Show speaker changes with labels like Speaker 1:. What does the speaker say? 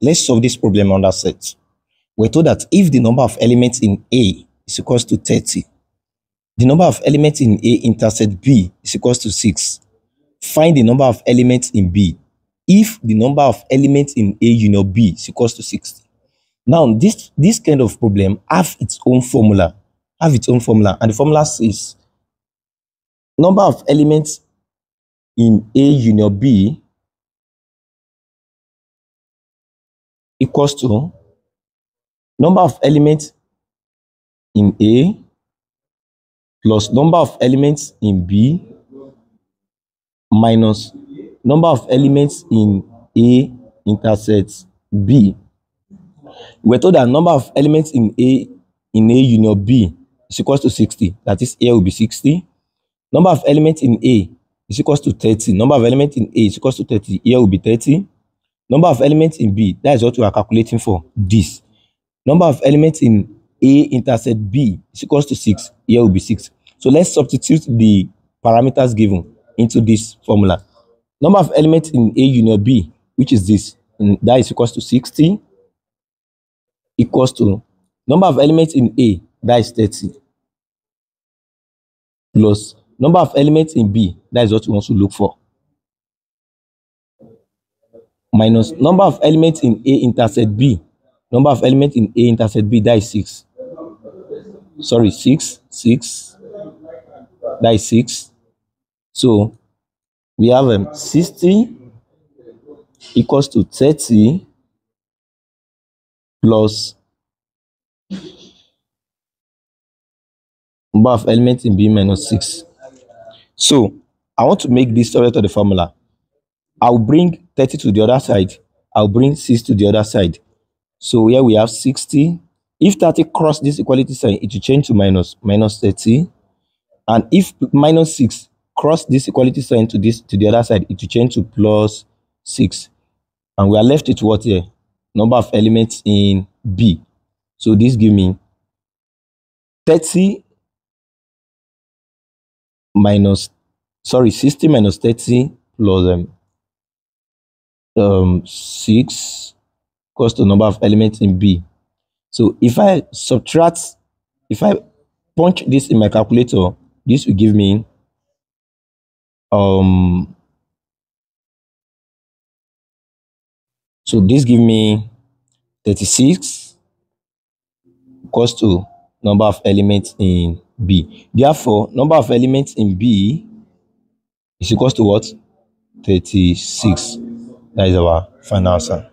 Speaker 1: let's solve this problem under set. We're told that if the number of elements in A is equals to 30, the number of elements in A intersect B is equals to 6. Find the number of elements in B if the number of elements in A union B is equals to 60. Now, this, this kind of problem have its own formula, have its own formula, and the formula says number of elements in A union B equals to number of elements in A plus number of elements in B minus number of elements in A intersects B. We're told that number of elements in A in A union B is equals to 60. That is, A will be 60. Number of elements in A is equals to 30. Number of elements in A is equals to 30. Here will be 30. Number of elements in B, that is what we are calculating for, this. Number of elements in A intersect B is equals to 6. Here will be 6. So let's substitute the parameters given into this formula. Number of elements in A union B, which is this, and that is equals to 60, equals to number of elements in A, that is 30, plus number of elements in B, that is what we want to look for, minus number of elements in A intersect B, number of elements in A intersect B, that is 6. Sorry, 6, 6, that is 6. So we have um, 60 equals to 30 plus number of elements in B minus 6. So I want to make this story to the formula. I'll bring 30 to the other side. I'll bring 6 to the other side. So here we have 60. If 30 cross this equality sign, it will change to minus, minus 30. And if minus 6 cross this equality sign to this to the other side, it will change to plus 6. And we are left with what here? Number of elements in B. So this give me 30 minus, sorry, 60 minus 30 plus um, um, 6 equals to number of elements in B. So if I subtract, if I punch this in my calculator, this will give me um so this give me 36 equals to number of elements in B. Therefore, number of elements in B is equals to what? 36. That is our final answer.